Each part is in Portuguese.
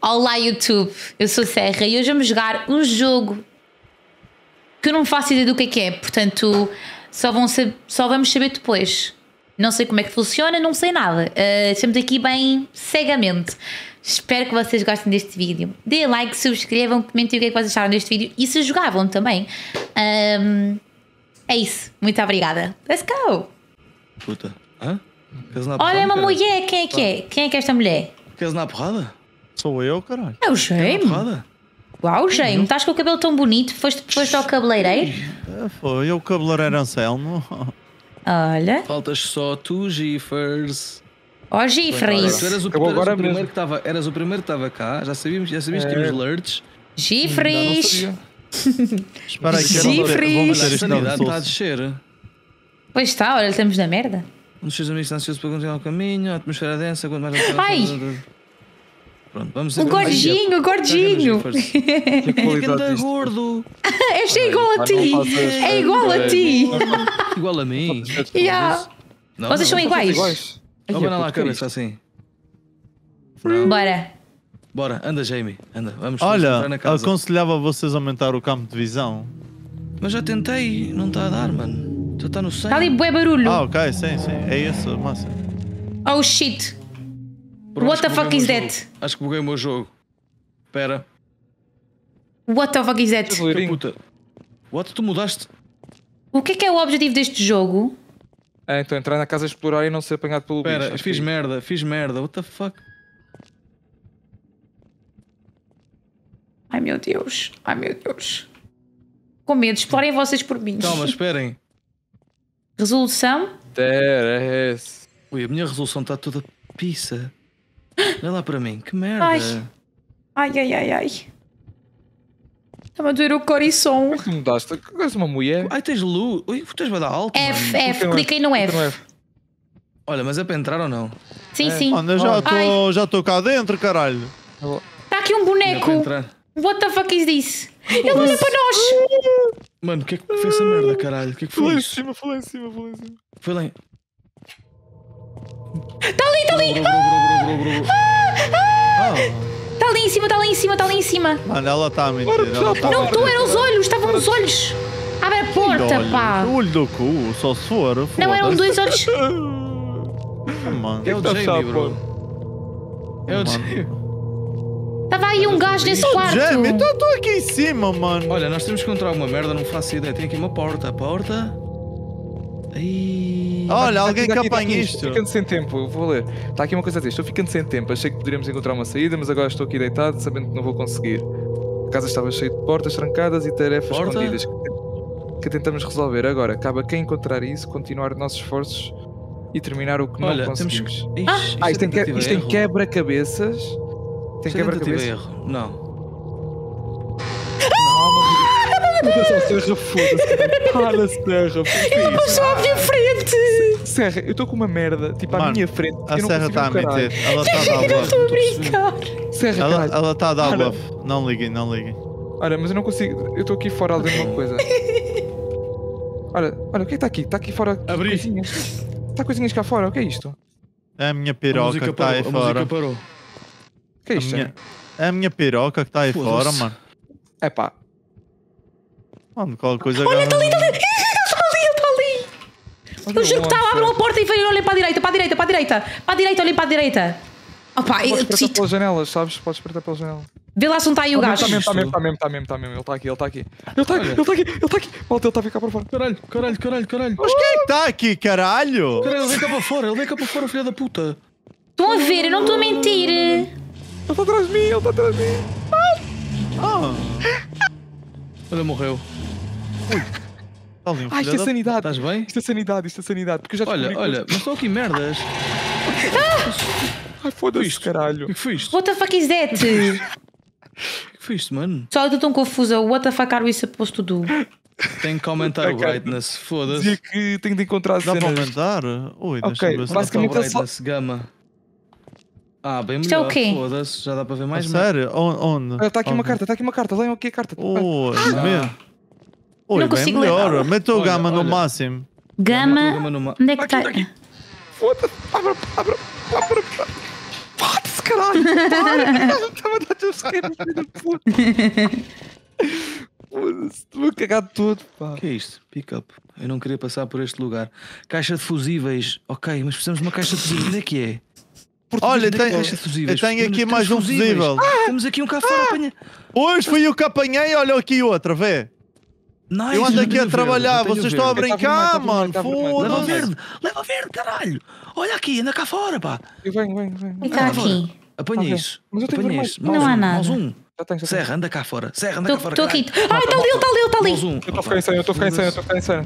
Olá YouTube, eu sou Serra e hoje vamos jogar um jogo que eu não faço ideia do que é que é, portanto só, vão ser, só vamos saber depois. Não sei como é que funciona, não sei nada. Uh, estamos aqui bem cegamente. Espero que vocês gostem deste vídeo. Dê like, subscrevam, comentem o que é que vocês acharam deste vídeo e se jogavam também. Um, é isso. Muito obrigada. Let's go! Puta. Hã? Olha, porrada, uma mulher, quem é que é? Quem é que é esta mulher? Queres na porrada? Sou eu, caralho. É o Na Jaime. Uau, Jaime, estás com o cabelo tão bonito? Foste, foste ao cabeleireiro? É, foi eu, o cabeleireiro Anselmo. Olha. Faltas só tu, Gifers. Ó, Tu Gifres. eras o, tu eras o primeiro que estava, eras o primeiro que estava cá. Já sabíamos, já sabíamos que É. tínhamos lurts. Gifres. Espera aí, que Gifres. sanidade está a descer. Pois está, olha, estamos na merda. Um dos seus amigos está ansioso para continuar o caminho, a atmosfera densa, quanto mais... Ai! Pronto, vamos O gordinho, o gordinho. Que gordo! Este é igual a ti. É igual a ti. Igual a mim. Yeah. Não, Vocês são iguais. Ai, bana lá a cabeça assim. Não. Bora. Bora, anda Jamie, anda, vamos Olha, na casa. aconselhava vocês a aumentar o campo de visão. Mas já tentei, não está a dar, mano. Já está no 100. Está ali bué barulho. Ah, ok, sim, sim. É isso, massa. Oh shit. What the fuck is that? Acho que buguei o meu jogo. Espera. What the fuck is that? Puta. What? Tu mudaste? O que é que é o objetivo deste jogo? É, então entrar na casa explorar e não ser apanhado pelo bicho. Espera, fiz que- merda, fiz merda. What the fuck? Ai meu Deus. Ai meu Deus. Com medo, explorem vocês por mim. Calma, esperem. Resolução? There is. Ui, a minha resolução está toda pizza. Olha lá para mim, que merda. Ai. Ai, ai, ai, ai. Está-me a doer o coração. Como é que mudaste? Que és uma mulher? Ai, tens luz. Ui, tens vai dar alto. F, mano. F, cliquei no Clica no F. Olha, mas é para entrar ou não? Sim, sim. Mano, eu já estou já tô cá dentro, caralho. Está aqui um É boneco. What the fuck is this? Ele olha para nós. Mano, o que é que foi essa merda, caralho? O que é que foi Falei em cima, falei em cima, falei em cima. Foi lá em... Está ali, está ali. Bro, bro, bro. Ah, Está ali em cima, está ali em cima, está ali em cima. mano, ela está a mentir. Ela tá Não, tu eram os olhos, estavam os olhos. Abre a porta, Olha, pá. O olho do cu, só se for. Não eram dois olhos. Ah, mano. É o Tá Jamie, bro. É o Jamie. Estava aí um gajo nesse quarto. Jamie, eu estou aqui em cima, mano. Olha, nós temos que encontrar uma merda, não faço ideia. Tem aqui uma porta. A porta. Ai. Olha, alguém Tá que aqui, apanha aqui, isto. Estou ficando sem tempo, vou ler. Está aqui uma coisa a dizer. Estou ficando sem tempo. Achei que poderíamos encontrar uma saída, mas agora estou aqui deitado, sabendo que não vou conseguir. A casa estava cheia de portas trancadas e tarefas Porta? escondidas que, que tentamos resolver. Agora, cabe a quem encontrar isso, continuar nossos esforços e terminar o que Olha, não temos conseguimos. que. Ixi, Ah, isto Ah, isto tem, que- isto tem quebra-cabeças. Tem é quebra-cabeças. erro. Não. Foda-se, Serra, foda-se. Para, Serra. Ele passou à minha frente. Serra, eu estou com uma merda, tipo, à Mano, minha frente. A eu não Serra está a o mentir. Ela está a dar Eu bluff. estou a brincar. Serra, Ela caralho. ela está a dar Para. bluff. Não liguem, não liguem. Olha, mas eu não consigo. Eu estou aqui fora a ler uma coisa. Olha, olha, o que é que está aqui? Está aqui fora. Abri. Coisinhas. Está coisinhas cá fora, o que é isto? É a minha A piroca música que está aí parou. A fora. música parou. O que é A isto? minha- É a minha piroca que está aí Foda-se. fora, mano. É pá. Mano, qualquer coisa. Olha, está ali, está ali. Está ali, ele está ali. Eu juro que estava a abrir uma porta e veio olhar para a direita, para a direita, para a direita. Para a direita, olhem para a direita. Opa, Podes eu preciso. pelas janelas, sabes? Podes espreitar pelas janelas. Vê lá se não está aí o gajo. Está mesmo, está mesmo, está mesmo, está mesmo, está mesmo. Ele está aqui, ele está aqui. Ele está Olha. ele está aqui, ele está aqui. Malta, ele está a ficar para fora. Caralho, caralho, caralho, caralho. Mas quem é que está aqui, caralho? Caralho, ele vem cá para fora, ele vem cá para fora, filha da puta. Estão a ver, eu não estou a mentir. Ele está atrás de mim, ele está atrás de mim. Ah, Olha, morreu. Está ali um Ah, isto é da... sanidade. Estás bem? Isto é sanidade, isto é sanidade. Porque eu já Olha, olha, mas estão aqui merdas. coisas. Ai, foda-se, isto? O caralho. que foi isto? What the fuck is that? O que foi isto, mano? Só eu estou tão confusa. What the fuck are we supposed to do? Tenho que aumentar o Ok. brightness, Dizia foda-se. que tenho de encontrar Dá para cenas. aumentar? Ui, Ok, deixa-me ver se Aumentar basicamente- é só- gama. Ah, bem Isto é o melhor, quê? foda-se, já dá para ver mais A Sério? On- Onde? Está aqui uma carta, está aqui uma carta. Leiam aqui a carta. Ui, Ah. mesmo. Ui, Não consigo ler melhor. Mete o Olha, gama no olha. máximo. Gama. Gama numa- Onde é que está? Foda-se. Abra, abra, abra. Foda-se, caralho! Para! Estava a dar filho da puta! Foda-se, estou a cagar todo, pá. O que é isto? Pick up. Eu não queria passar por este lugar. Caixa de fusíveis. Ok, mas precisamos de uma caixa de fusíveis. Onde é que é? Olha, Onde é é tem- caixa de fusíveis? eu tenho aqui mais um fusível. Ah, temos aqui um cá fora. Apanha. Hoje fui eu que apanhei, olha aqui outra, vê. Nice, Eu ando aqui a trabalhar, vocês estão a brincar, Tá tá mano. tá vermelho. Leva Foda-se. verde, leva verde, caralho. Olha aqui, anda cá fora, pá. Eu venho, venho, venho. E está aqui. Apanha isso. Mas eu tenho isso. Não há um, nada. Mais um. Já tenho, já tenho. Serra, anda cá fora. Serra, anda cá fora. Estou aqui. Ai, está ali, está ali, está Mais ali. um. Eu estou a ficar insano, eu estou a ficar insano, eu estou a ficar insano.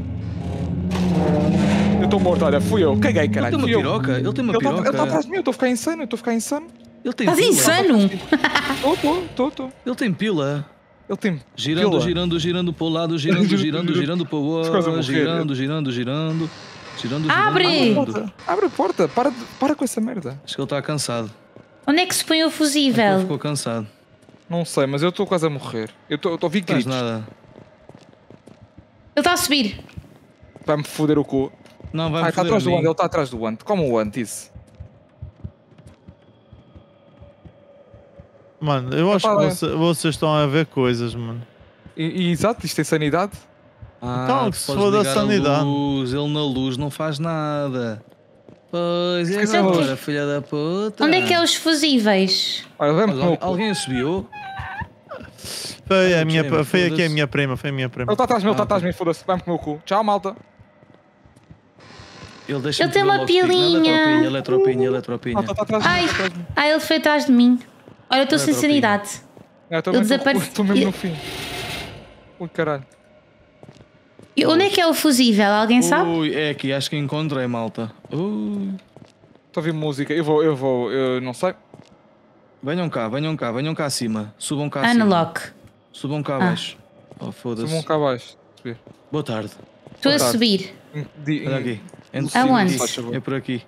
Eu estou morto, olha, fui eu. Caguei, Ele caralho. tem uma piroca. Ele tem uma Ele está piroca. ele tá atrás de mim, eu estou a ficar insano, eu estou a ficar insano. Ele tem Estás insano? Estou, estou, estou. Ele tem pila. Ele tem. Girando, pila. girando, girando para o lado, girando, girando, girando para o outro, girando, girando, girando, girando, Abre! girando. Porta. Abre a porta, para, de- para com essa merda. Acho que ele está cansado. Onde é que se põe o Ele fusível? ficou cansado. Não sei, mas eu estou quase a morrer. Eu estou estou a ouvir Não faz gritos. nada. Ele está a subir. Vai-me foder o cu. Não, vai Ah, me está foder atrás a do ante, ele está atrás do ante. Como o ante, isso. Mano, eu acho que Epá, é. você- vocês estão a ver coisas, mano. E, e exato, isto tem sanidade. Ah, Então, que se podes foda a ligar sanidade. luz. Ele na luz não faz naz Pois, Esqueci a agora, luz. filha da puta? Onde é que é os fusíveis? Olha, vai-me Mas comer o al- cu. alguém subiu? Foi a Ah, minha, Jamie, foi aqui a minha prima, foi a minha prima. Ele está atrás de mim, ele está Ah, atrás de mim, foda-se. Vai-me comer o cu. Tchau, malta. Ele, deixa Ele tem uma pilinha. Eletropinha, eletropinha, Malta, está atrás de mim. Ai, está atrás de mim. ai, ele foi atrás de mim. Olha, eu estou sem Olha, tropinha. sanidade. Ah, mesmo- desaparece- Estou mesmo no fim. Ui, caralho. E onde é que é o fusível? Alguém sabe? Ui, é aqui, acho que encontrei, malta. Ui. Estou a ouvir música. Eu vou, eu vou, eu não sei. Venham cá, venham cá, venham cá acima. Subam cá acima. Unlock. Subam cá Ah. abaixo. Oh, Subam foda-se. cá abaixo. Subir. Boa tarde. Estou a subir. Olha aqui. Aonde? É por aqui.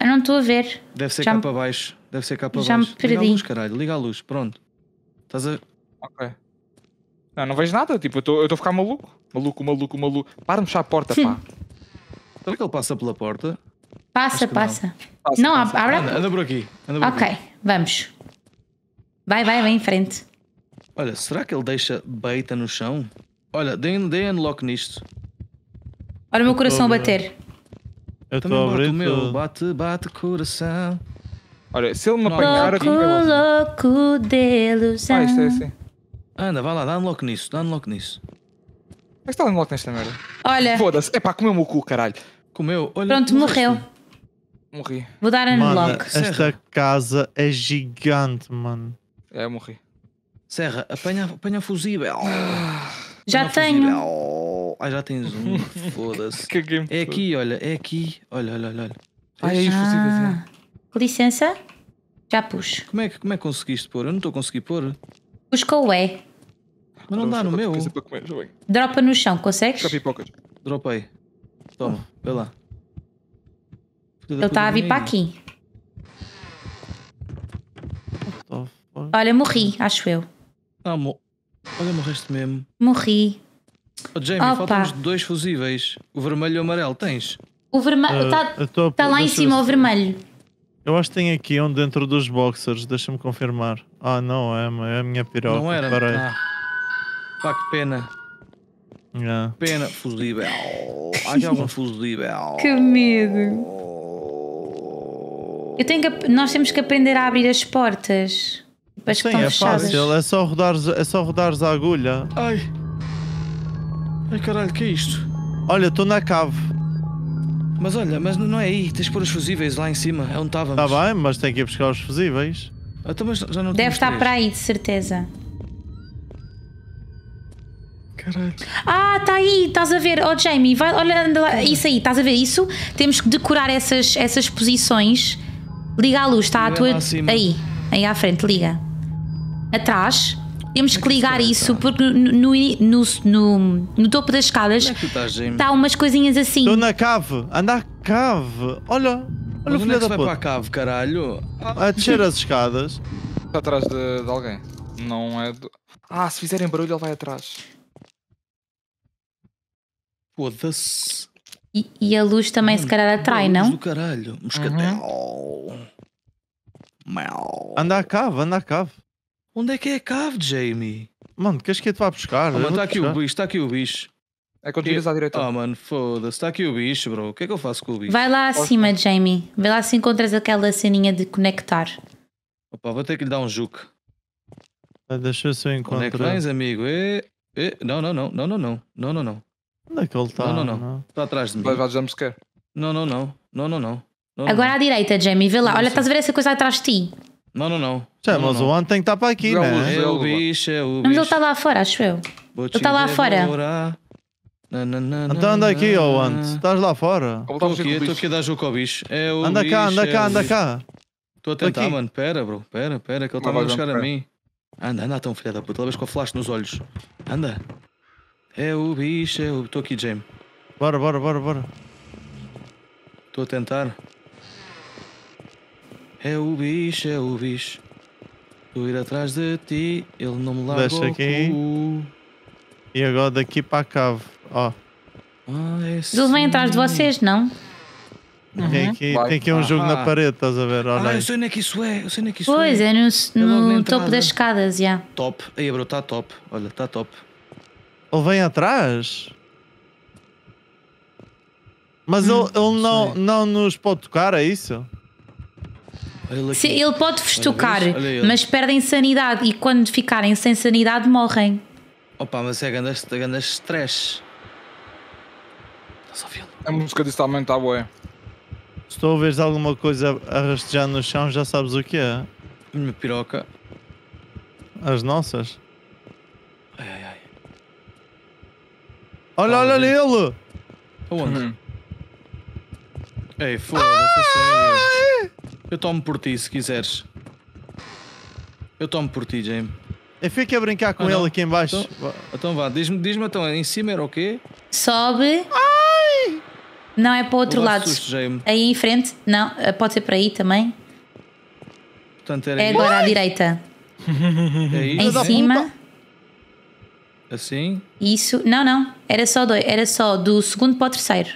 Eu não estou a ver. Deve ser Já cá para baixo. Deve ser cá para Já me baixo. Liga a perdi. luz, caralho. Liga a luz. Pronto. Estás a. Ok. Não, não vejo nada. Tipo, eu estou a ficar maluco. Maluco, maluco, maluco. Para de fechar a porta, pá. Será que ele passa pela porta? Passa, que não. passa. Passa, Não, passa. abre. Anda, anda por aqui. Anda por Ok, aqui. vamos. Vai, vai, vai em frente. Olha, será que ele deixa beita no chão? Olha, deem, deem unlock nisto. Olha o meu coração a bater. Eu Também estou a abrir o meu. tudo. Bate, bate coração. Olha, se ele me Não, apanhar aqui. aqui. Louco, eu- louco de ilusão. Ah, isto é assim. Anda, vai lá, dá unlock nisso. Dá unlock nisso. Como é que está dando logo nesta merda? Olha, Foda-se. É pá, comeu-me o cu, caralho. Comeu. Olha, pronto, morreu. Morri. Vou dar Mano, unlock. esta Serra. casa é gigante, mano. É, morri. Serra, apanha, apanha fusível. Já Apanha tenho. fusível. Ah, já tens um. Foda-se. É aqui, olha, é aqui. Olha, olha, olha. olha. Ai, é isso, Ah, com licença. Já pus. Como é, que, como é que conseguiste pôr? Eu não estou a conseguir pôr. Pus com o E. Mas não dá no meu. Comer. Dropa no chão, consegues? Pipocas. Dropei. Toma, vê lá. Ele está a vir para aqui. Olha, morri, acho eu. Ah, mo... Olha, morreste mesmo. Morri. Oh, Jamie, Opa. faltam-nos dois fusíveis. O vermelho e o amarelo. Tens? O vermelho. Está tô a- tá lá em cima o ver. vermelho. Eu acho que tem aqui um dentro dos boxers, deixa-me confirmar. Ah, não, é, é a minha piroca. não era? Peraí. Ah. Pá, que pena. Yeah. Pena. Fusível. Há aqui algum fusível. Que medo. Eu tenho que, nós temos que aprender a abrir as portas. As que Sim, estão é fechadas. fácil, é só rodares, é só rodares a agulha. Ai. Ai, caralho, que é isto? Olha, estou na cave. Mas olha, mas não é aí. Tens de pôr os fusíveis lá em cima. É onde estávamos. Está Tá bem, mas tem que ir buscar os fusíveis. Então, mas já não Deve estar três. para aí, de certeza. Caralho. Ah, está aí, estás a ver. Oh, Jamie, vai, olha, anda lá. Isso aí, estás a ver isso? Temos que decorar essas, essas posições. Liga a luz, está à tua. Aí, aí à frente, liga. Atrás. Temos que ligar isso porque no, no, no, no, no topo das escadas é está umas coisinhas assim. Estou na cave, anda à cave. Olha, olha Mas o filho é que da vai para a puta. cave, caralho? A descer as escadas. Está atrás de, de alguém. Não é do... Ah, se fizerem barulho ele vai atrás. Foda-se. E, e a luz também se calhar atrai, não? do caralho. Moscatel. Mau. Anda à cave, anda à cave. Onde é que é a cave, Jamie? Mano, queres que eu te vá buscar? Oh, mano, está aqui o buscar. bicho, está aqui o bicho. É quando tiras à direita. Ah, mano, foda-se, está aqui o bicho, bro. O que é que eu faço com o bicho? Vai lá acima, Jamie. Vê lá se encontras aquela ceninha de conectar. Opa, vou ter que lhe dar um juque. Ah, Deixa eu se eu Onde é que vens, amigo? E, e, não, não, não, não, não, não, não, não, não. Onde é que ele está? Não, não, não. Está atrás de mim. Vai, vai, jumpscare. Não, não, não, não, não, não. Não, Agora não, à direita, Jamie. Vê lá. Não Olha, sei. estás a ver essa coisa atrás de ti? Não, não, não. Já, mas não. o Ant tem que estar para aqui, Não, né? É o bicho, é o Mas ele bicho. está lá fora, acho eu. Ele tá lá fora. devorar. Na, na, na, Então anda aqui, ó na. Ant. Estás lá fora. Como Estou estava aqui, estou aqui a dar jogo ao bicho. É o Anda cá, bicho, anda é cá, o anda bicho. cá. Estou a tentar, aqui. mano. Pera, bro. Pera, pera, que ele está a vai buscar a mim. Anda, anda, tão filha da puta. Levas com a flash nos olhos. Anda. É o bicho, é o. Estou aqui, James. Bora, bora, bora, bora. Estou a tentar. É o bicho, é o bicho. Estou a ir atrás de ti. Ele não me larga Deixa aqui. cu. E agora daqui para a cave. Ó, Ah, é vêm atrás de vocês, não? tem aqui, Vai. tem aqui um jogo Ah. na parede, estás a ver? Olha Ah, aí. eu sei onde é que isso é. Eu sei onde é que isso Pois, é. é no, na no topo das escadas, já. Top. Aí, bro, está top. Olha, está top. Ele vem atrás? Mas ele, ele não, sei. não nos pode tocar, é isso? Ele. Se- Ele pode-vos Olha, tocar, ele. mas perdem sanidade e quando ficarem sem sanidade morrem. Opa, mas é grande, grande stress. Estás a ouvi-lo? A música disse também está boa. Se tu ouves alguma coisa a rastejar no chão, já sabes o que é. Minha piroca. As nossas. Ai, ai, ai. Olha, Tá, olha gente. nele! Aonde? Hum. Ei, foda-se. Eu tomo por ti, se quiseres. Eu tomo por ti, James. Eu fico a brincar com Ah, ele não. aqui em baixo. Então- Então vá, diz-me, diz-me então, em cima era o quê? Sobe. Não, é para o outro Leva lado. susto, Jaime. Aí em frente? Não, eh, pode ser para aí também. Portanto, era É agora à direita. É Em isso, da né? cima. Assim. Isso. Não, não. Era só dois. Era só do segundo para o terceiro.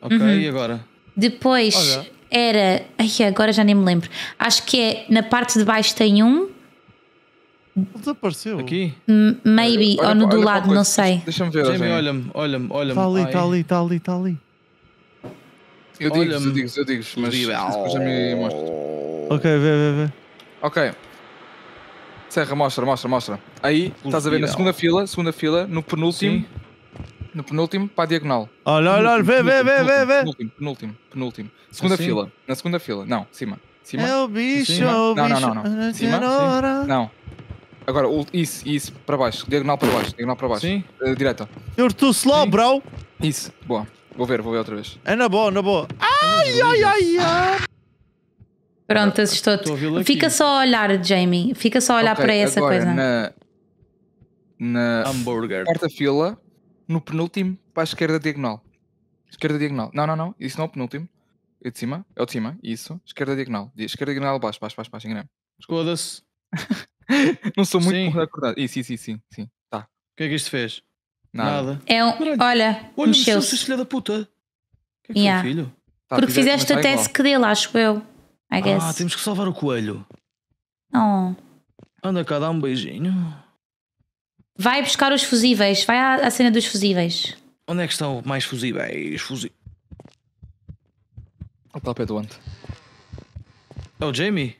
Ok, Uhum. e agora? Depois Olha. Era. Ai, agora já nem me lembro. Acho que é na parte de baixo tem um. Ele desapareceu. Aqui? m- Maybe. Olha ou no para- do olha lado, não sei. Deixa-me ver. Jamie, olha-me, olha-me, olha-me. Está ali, está ali, está ali, está ali. Eu digo, eu digo, eu digo, mas depois já me mostro. Ok, vê, vê, vê. Ok. Serra, mostra, mostra, mostra. Aí, estás a ver na segunda fila, segunda fila, no penúltimo, Sim. No penúltimo, para a diagonal. Olha, olha, olha, vê, vê, vê, vê, vê. Penúltimo, penúltimo, penúltimo. Segunda Assim? fila, na segunda fila. Não, cima. Cima? É o bicho, Cima? é o Não, não, bicho. não, não. Cima? Não. Agora, isso, isso, para baixo. Diagonal para baixo, diagonal para baixo. Sim? Eh, direita. You're too slow, Sim. bro. Isso, boa. Vou ver, vou ver outra vez. É na boa, na boa. Ai, ai, ai, ai. Pronto, assustou-te. Aqui. Fica só a olhar, Jamie. Fica só a olhar Ok, para essa agora, coisa. Na, na Hambúrguer. quarta fila, no penúltimo, para a esquerda diagonal. Esquerda diagonal. Não, não, não. Isso não é o penúltimo. É de cima. É o de cima. Isso. Esquerda diagonal. Di- Esquerda diagonal, baixo, baixo, baixo, baixo. Enganei. Escoda-se. Não sou muito Sim. acordar. Isso, isso, isso, sim. Sim. Tá. O que é que isto fez? Nada. É um. Caralho. Olha, Olha, mexeu-se, filha da puta. O que é que Yeah. filho? Tá, Porque fizeste, fizeste a task dele, acho eu. I guess. Ah, temos que salvar o coelho. Oh. Anda cá, dá um beijinho. Vai buscar os fusíveis. Vai à, à cena dos fusíveis. Onde é que estão mais fusíveis? Fusi... O tal pé do ante. É o Jamie?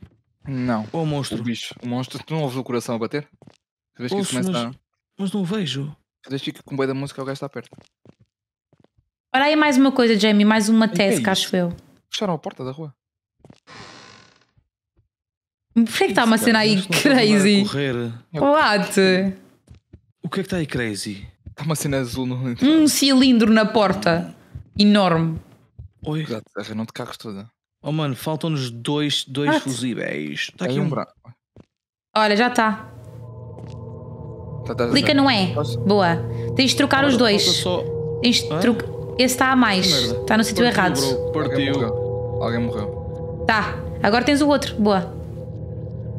Não. Ou o O monstro? bicho. O monstro. Tu não ouves o coração a bater? Vez que isso Ouço, começa mas- a... Mas não vejo. Cada vez que com o da música, o gajo está perto. Olha aí mais uma coisa, Jamie. Mais uma que é task, isso? acho eu. Fecharam a porta da rua. Por que é que está uma cena aí crazy? correr. What? O que é que está aí crazy? Está uma cena azul no. Um cilindro na porta. Enorme. Oi. Exato, não te carres toda. Oh mano, faltam-nos dois, dois What? fusíveis. Está aqui um. branco. Olha, já está. Tá, tá, Clica tá. no E. Posso? Boa. Tens de trocar os Falta dois. só. Tens de tro... Esse está a mais. Está no sítio errado. Partiu. morreu. Alguém morreu. Tá. Agora tens o outro. Boa.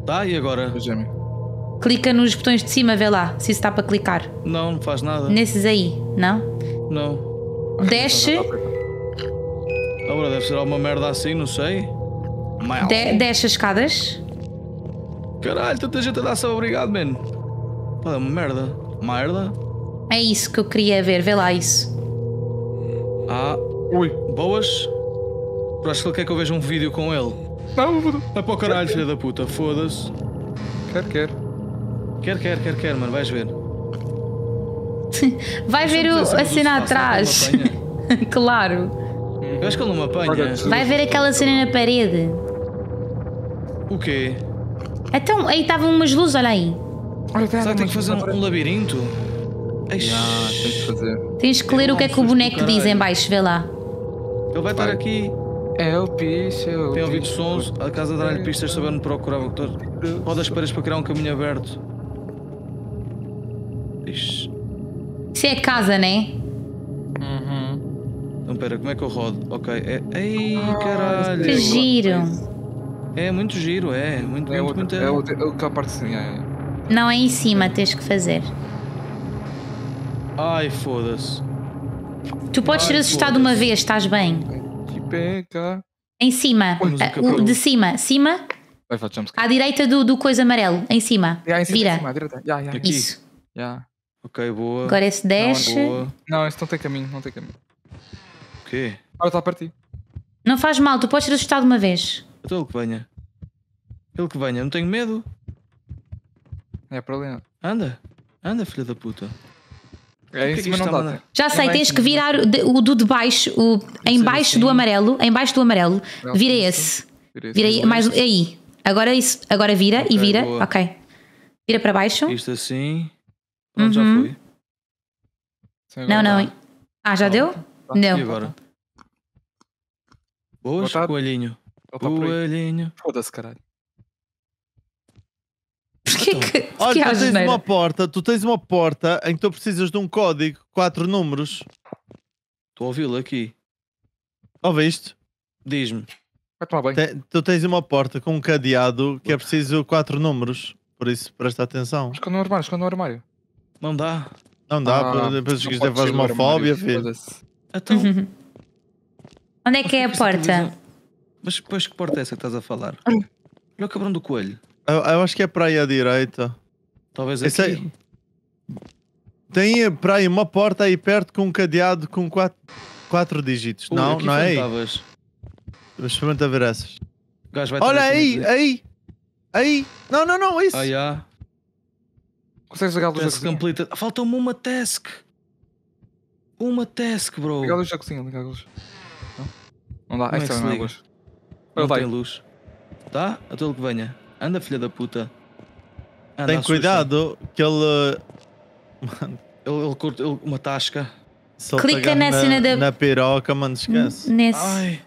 Tá, e agora? O Jamie. Clica nos botões de cima, vê lá se isso está para clicar. Não, não faz nada. Nesses aí, não? Não. Desce. Bro, deve ser alguma merda assim, não sei. De, desce as escadas. Caralho, tanta gente a dar-se obrigado, man. Pô, é uma merda. Merda. É isso que eu queria ver. Vê lá isso. Ah, Ui. boas. Por acho que ele quer que eu veja um vídeo com ele. Não, não, É para o caralho, filha da puta. Foda-se. Quer, quer. Quer, quer, quer, quer, mano. Vais ver. Vai ver o, a cena atrás. claro. Eu acho que ele não me apanha. Vai ver aquela cena na parede. O quê? Então, aí estavam umas luzes, olha aí. Olha, tem Será que tem que fazer um, um labirinto? Ah, tens de fazer. Tens que ler o que é que o boneco diz em baixo, vê lá. Ele vai estar aqui. É o picho. é o Tem ouvido sons. A casa dá-lhe pistas sobre onde procurar o doutor. Roda as paredes para criar um caminho aberto. Ixi. Isso é casa, né? Uhum. Então pera, como é que eu rodo? Ok. É... Ei, caralho. Que giro. É muito giro, é. Muito, É, muito, outra, muito. é outra, é aquela parte assim. É. Não é em cima, tens que fazer. Ai, foda-se. Tu podes ser Ai, assustado uma vez, estás bem. Que peca. Em cima. O que o eu- de cima. Cima, Vai, vai, à direita do, do coisa amarelo. Em cima. Ya, em cima, em Vira. cima, à direita. Ya, Aqui. Isso. ya. Ok, boa. Agora esse desce. Boa. Não, isso não tem caminho, não tem caminho. O quê? Olha, está a partir. Não faz mal, tu podes ser assustado uma vez. Então ele que venha. Ele que venha. Não tenho medo. É para ali. Anda. Anda, filha da puta. É, é cima isto não dá. mandar? Já sei, tens que virar o de- do de baixo, o, em baixo assim. do amarelo, em baixo do amarelo, Não, vira isso. esse. Vira esse. Aí, mais aí. Agora isso, agora vira Ok, e vira. boa. Ok. Vira para baixo. Isto assim. Pronto, já Uhum. foi. Sim, Não, não. dá. Ah, já deu? E Deu. agora? Boa tarde. coelhinho. Coelhinho. Foda-se, caralho. Porquê que, porquê Olha, a tu tens uma porta, tu tens uma porta em que tu precisas de um código, quatro números. Estou a ouvi-lo aqui. Ouviste? Diz-me. Vai tomar banho. Te- tu tens uma porta com um cadeado que é preciso quatro números. Por isso, presta atenção. Esconde no armário, esconde no armário. Não dá. Não dá, Ah, depois não que isto é pode sair do fasmofóbia, armário, filho. Então. Onde é que é a porta? Mas depois que porta é essa que estás a falar? Olha o cabrão do coelho. Eu, eu acho que é para aí à direita. Talvez Esse aqui. aí- Tem para aí uma porta aí perto com um cadeado com quatro, quatro dígitos. Ui, não, não é aí. estavas. Mas Experimenta ver essas. Olha aí, assim, aí, aí. Não, não, não, isso. Ah, já. Consegues ligar a luz da Task cozinha? completa. Falta-me uma task. Uma task, bro. Liga a luz da cozinha, liga a luz. Não, não dá, Como é esta que se não é a luz. Não Ele vai. tem luz. Tá? Até ele que venha. Anda, filha da puta. Anda, Tem assusta. cuidado que ele. Ele, ele curte ele- uma tasca. Se ele Clica pegar na cena da- Na piroca, mano, esquece. Nesse. Ai.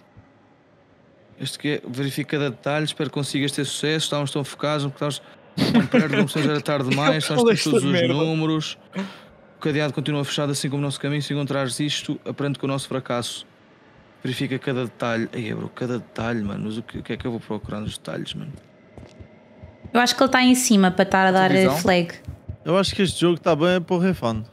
Este que é, verifica cada detalhe, espero que consigas ter sucesso. Estávamos tão focados, não estávamos perto, não precisamos era tarde demais. Estás Fala com todos os merda. números. O cadeado continua fechado, assim como o nosso caminho. Se encontrares isto, aprende com o nosso fracasso. Verifica cada detalhe. Ei, bro, cada detalhe, mano. Mas o que, o que é que eu vou procurar nos detalhes, mano? Eu acho que ele está em cima para estar a dar a Televisão? flag. Eu acho que este jogo está bem para o refund.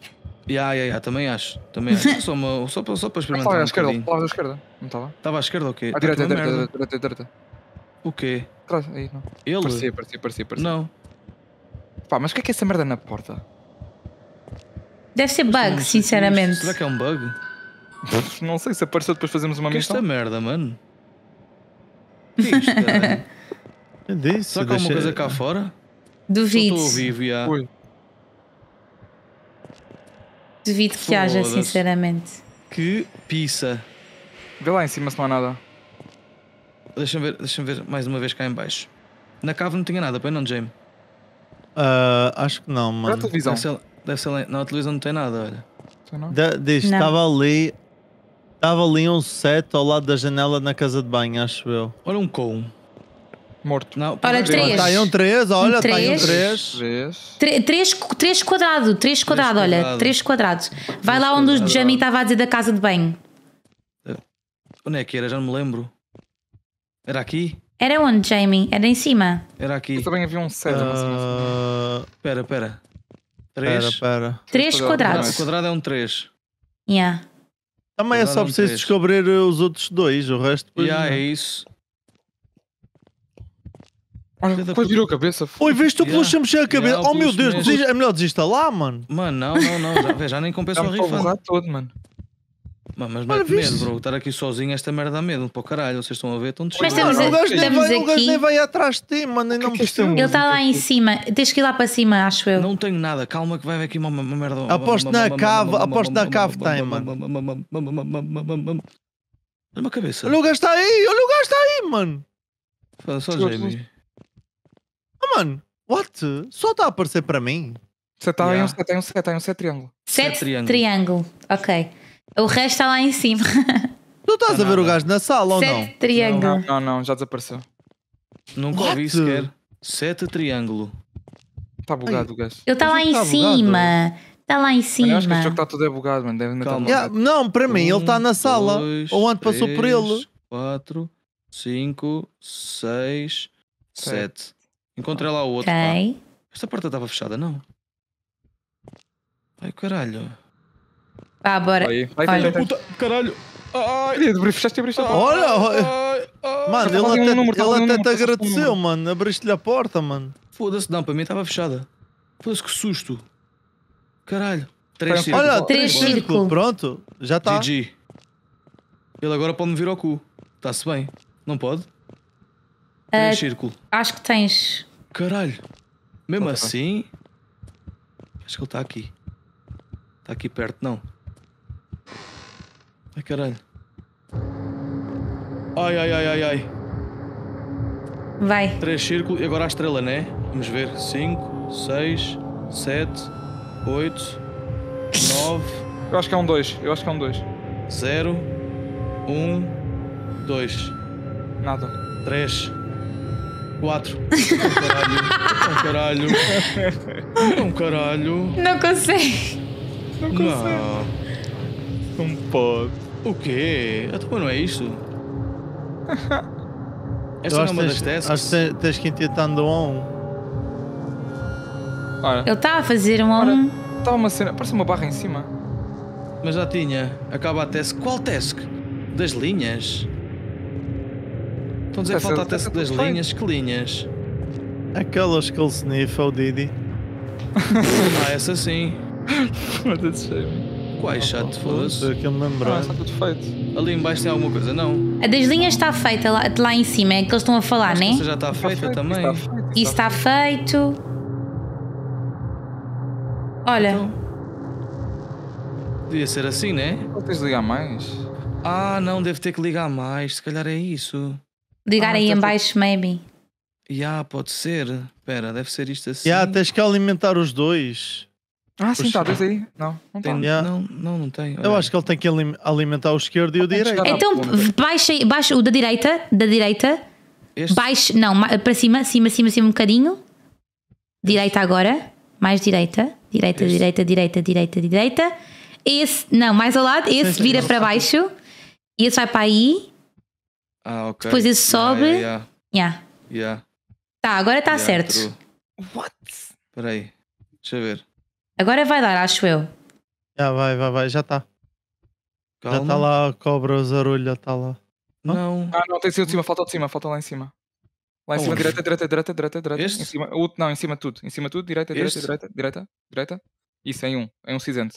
Ya, ya, ya, também acho. Também acho. Só, uma, só, para, só para experimentar. Estava à Um esquerda, bocadinho. estava à esquerda. Não estava? Estava à esquerda ou quê? À direita, à Tá direita, à direita, à direita. O quê? Atrás, aí, não. Ele? Parecia, parecia, parecia, parecia. Não. Pá, mas o que é que é essa merda na porta? Deve ser Não bug, sei sinceramente. Será que é um bug? Não sei se apareceu depois fazemos uma O que é esta missão. merda, mano? Que é isto, disse. Será que há alguma coisa cá fora? Duvido. estou ao vivo, já. Ui. Duvido que haja, sinceramente. Que pizza. Vê lá em cima se não há nada. Deixa-me ver, deixa ver mais uma vez cá em baixo. Na cave não tinha nada, pois não, Jamie? Ah, acho que não, mano. televisão. Deve ser, deve ser lá- Não, a televisão não tem nada, olha. Diz, Não. estava ali. Estava ali um set ao lado da janela na casa de banho, acho eu. Olha um com. Morto. Não, Olha, três. Está aí um 3, olha, está aí um três. 3. Vês? Tre- Três, três quadrado, três quadrado, olha, quadrado. três quadrados. Vai lá onde o quadrado. Jamie estava a dizer da casa de banho. Onde é que era? Já não me lembro. Era aqui? Era onde, Jamie? Era em cima. Era aqui. Eu também havia um set. não sei, não sei. Ah, Espera, espera. Espera, 3. espera. Três quadrados. O quadrado é um 3. Yeah. Também é Quadrado só um preciso três. descobrir os outros dois, o resto depois. Não. é isso. Olha, depois puta. virou a cabeça. f- Oi, o Yeah. Peluche a mexer a cabeça? Yeah, oh meu Deus, desiste- é melhor desinstalar, mano. Mano, não, não, não. Já, já nem compensa o me estou a borrar rifle. todo, mano. Mano, mas Olha, mete medo, viste? bro. Estar aqui sozinho, esta merda dá medo. Para o caralho, vocês estão a ver? Estão de Mas estamos a- o gajo nem estamos vai- o gajo aqui. nem vai atrás de ti, mano. Nem que não é que é um- Ele está lá em cima. Tens que ir lá para cima, acho eu. Não tenho nada, calma que vai ver aqui uma, uma merda. Aposto na cave- aposto na cave tem, mano. Olha uma cabeça. Olha o gajo está aí, olha o gajo está aí, mano. Fala Só Jamie. Oh, mano, what? Só está a aparecer para mim. Você está aí um Yeah. 7, aí um 7, aí um 7 triângulo. Sete triângulo. triângulo. Ok. O resto está lá em cima. Tu estás a ver o nada. gajo na sala ou não? Sete triângulo. Não, não, não, já desapareceu. Nunca What? ouvi sequer. Sete triângulo. Está bugado o gajo. Ele está lá não em tá bugado. cima. Está lá em eu cima. acho que este jogo está tudo é bugado, mano. Deve Calma. Yeah, não, para mim, ele está Um, na sala. dois, Ou onde passou por ele. Quatro, cinco, seis, Sete. sete. Encontrei lá o outro. pá. Ok. Esta porta estava fechada, não? Ai, caralho. Vá, bora. Aí, vai, Olha. vai, vai. Puta, caralho. Ai, fechaste e abriste a porta. Olha, ai. Mano, ele um até, número, só ele até te um agradeceu, mano. Abriste-lhe a porta, mano. Foda-se, não, para mim estava fechada. Foda-se, que susto. Caralho. Três círculos. Olha, Três círculos. círculo. Pronto, já está. GG. Ele agora pode me vir ao cu. Está-se bem. Não pode? Três Ah, círculo. acho que tens. Caralho. Mesmo Ok. assim. Acho que ele está aqui. Está aqui perto, não. Ai caralho. Ai ai ai ai ai. Vai. Três círculos e agora a estrela, né? Vamos ver. 5, 6, 7, 8, 9, Eu acho que é um 2. Eu acho que é um 2. 0, 1, 2, Nada. 3, 4. Um caralho. Um caralho. Um caralho. Não consegue. Não. Não pode. O quê? A tua não é isto? Esta não é uma das tasks? acho que tens- que ir tentando a um. Olha, Ele está a fazer um a Ora. um. estava uma cena. Parece uma barra em cima. Mas já tinha. Acaba a task. Qual task? Das linhas? Estão a dizer que falta a task tudo das linhas? Que linhas? Aquelas que ele sniffa, o Didi. Ah, essa sim. Foda-se, cheio. Quais chato, foda-se. Que eu me Ah, está tudo feito. Ali em baixo tem alguma coisa? Não. A das linhas está feita lá, lá em cima, é que eles estão a falar, né? Essa já está Está feita feito, também. Está feito. Isso está feito. Olha, Então, Devia ser assim, né? Não tens de ligar mais. Ah, não, deve ter que ligar mais. Se calhar é isso. ligar Ah, aí tá em baixo, maybe. Ya, pode ser. Espera, deve ser isto assim. Yeah, tens que alimentar os dois. Ah, sim, está. Dois aí. Não, não. Tem- Yeah. Não, não, não tem. Eu acho que ele tem que alim- alimentar o esquerdo e o direito. Então, baixa, aí- baixa o da direita, da direita, Este? baixo, não, para cima, cima, cima, cima um bocadinho. Direita agora, mais direita, direita, Este? direita, direita, direita, direita. Esse, não, mais ao lado, esse vira para baixo. E esse vai para aí. Ah, ok. Depois esse sobe. Ya, ya, Yeah. ya, ya. Tá, agora está certo. true. What? Espera aí. Deixa eu ver. Agora vai dar, acho eu. Já vai, vai, vai, já está. Já está lá a cobra, o zarulho, está lá. Não. Ah, não, tem de ser o de cima. Falta o de cima. Falta lá em cima. Lá em cima, Onde? direita, direita, direita, direita, direita. Este? Em cima, não, em cima de tudo. Em cima de tudo, direita, direita, Este? direita, direita, direita. Isso, em um. Em um cinzento.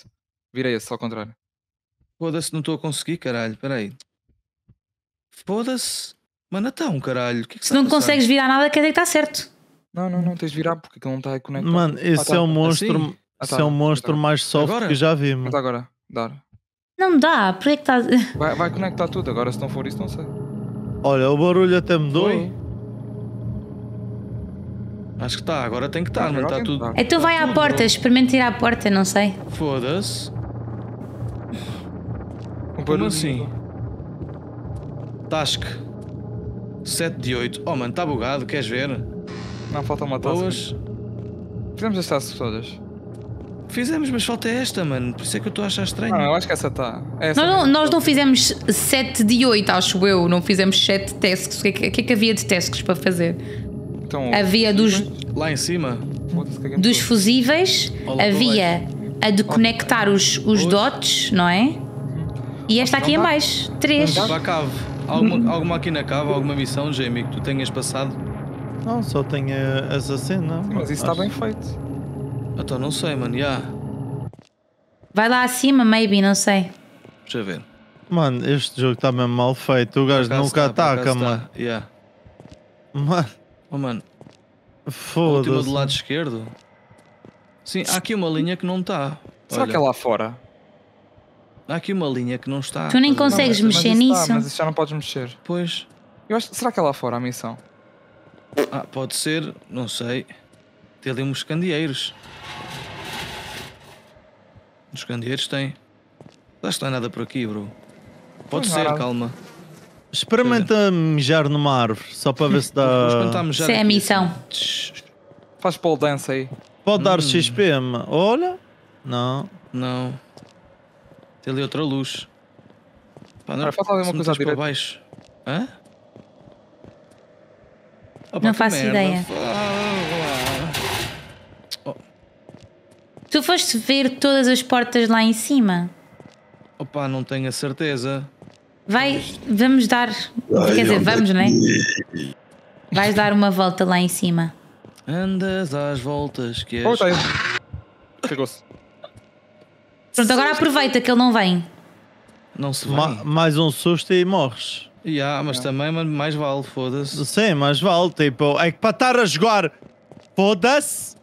Vira esse, ao contrário. Foda-se, não estou a conseguir, caralho. Espera aí. Foda-se. Mano, então, caralho. O que é que Se não passar? consegues virar nada, quer dizer que está certo. Não, não, não, tens de virar porque aquilo não está conectado. Mano, esse tá. é o monstro, Assim? Ah, esse tá, é o tá, monstro tá. mais soft Agora? que já vi, mano. Mas agora, dar. Não dá, por que estás. Vai, vai conectar tudo. Agora, se não for isso, não sei. Olha, o barulho até mudou. Foi? Acho que está, agora tem que estar, agora Está que tudo. estar. Então vai à tudo. porta, experimenta ir à porta, não sei. Foda-se. Um Como barulho. assim? Task 7 de 8. Oh mano, está bugado, queres ver? Não, falta uma taça. Boas. Fizemos as taças todas. Fizemos, mas falta esta, mano. Por isso é que eu estou a achar estranho. Não, eu acho que essa está. É Nós não, não fizemos 7 de 8, acho eu. Não fizemos 7 tasks. O que, é que- é que havia de tasks para fazer? Então, Havia dos, Lá em cima. foda-se, caguei-me dos fusíveis, Olá, havia a de conectar os, os Hoje. dots, não é? E esta aqui dá. baixo. 3. Vá à cave. Alguma, alguma aqui na cave, alguma missão, Jamie, que tu tenhas passado? Não, só tem eh, essa cena. Mas isso está bem feito. Então não sei, mano. Já. Vai lá acima, maybe, não sei. Deixa eu ver. Mano, este jogo está mesmo mal feito. O gajo nunca tá, por ataca, acaso mano. tá. Já. Mano, Oh, mano. A última do foda-se. lado esquerdo. Sim, há aqui uma linha que não está. Será que é lá fora? Há aqui uma linha que não está. Tu nem ver? consegues mas, mexer mas tá, nisso? mas isso já não podes mexer. Pois. Eu acho, será que é lá fora a missão? Ah, pode ser, não sei. Tem ali uns candeeiros. Os candeeiros têm. Acho que não há nada por aqui, bro. Pode ser, nada. calma. Experimenta mijar numa árvore, só para ver se dá. Isso é a missão. assim, Faz pole dance aí. Pode dar Hum. XP, mano. Olha. Não. Não. Tem ali outra luz. Pá, Ora, falta ali uma se não coisa para baixo. Hã? Opa, Não faço merda. ideia. Ah, Tu foste ver todas as portas lá em cima. Opa, não tenho a certeza. Vai, vamos dar. Quer dizer, vamos, não é? Vais dar uma volta lá em cima. Andas às voltas que Oh, és. tá aí. Cagou-se. Pronto, agora aproveita que ele não vem. Não se vai. Ma- mais um susto e morres. Ya, mas também mano, mais vale, foda-se. Sim, mas vale. Tipo, é que para estar a jogar. Foda-se.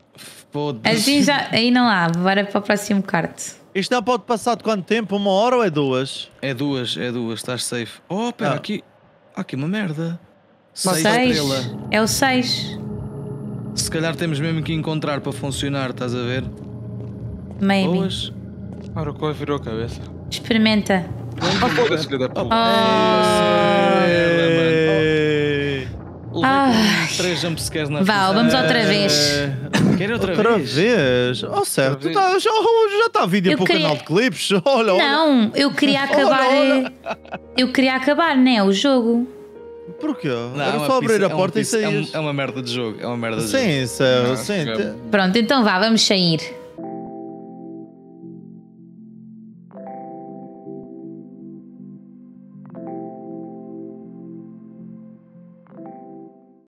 Foda-se. Assim já. Aí não há, bora para o próximo kart. Isto não pode passar de quanto tempo? Uma hora ou é duas? É duas, é duas, estás safe. Oh, pera, Ah. aqui. Há aqui uma merda. Seis. Seis. É o 6. Se calhar temos mesmo que encontrar para funcionar, estás a ver? Maybe. Boas. Ora, o coi virou a cabeça. Experimenta. Ah, foda-se, filho da puta. Oh, com três jumpscares na Vá, frente. vamos outra vez. Quer outra, Outra vez? vez? Oh, certo. Tu tá- já já está vídeo Eu para o queria- canal de clipes. Olha, olha. Não, eu queria acabar. olha. Eu queria acabar, né? O jogo. Porquê? Não, Era é só abrir pizza- a é porta e pizza- é um- sair. É uma merda de jogo. É uma merda de jogo. Sim, isso é- sim. é- te- Pronto, então vá, vamos sair.